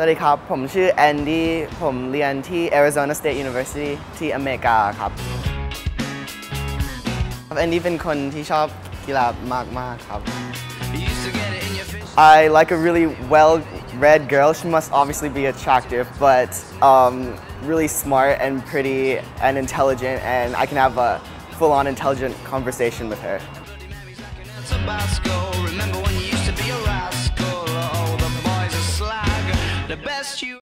วัสดีครับ ผมชื่อแอนดี้ ผมเรียนที่ Arizona State University ที่อเมริกาครับแอนดี้เป็นคนที่ชอบกีฬามาก ๆ ครับ I like a really well-read girl. She must obviously be attractive, but um, really smart and pretty and intelligent, and I can have a full-on intelligent conversation with her. The best you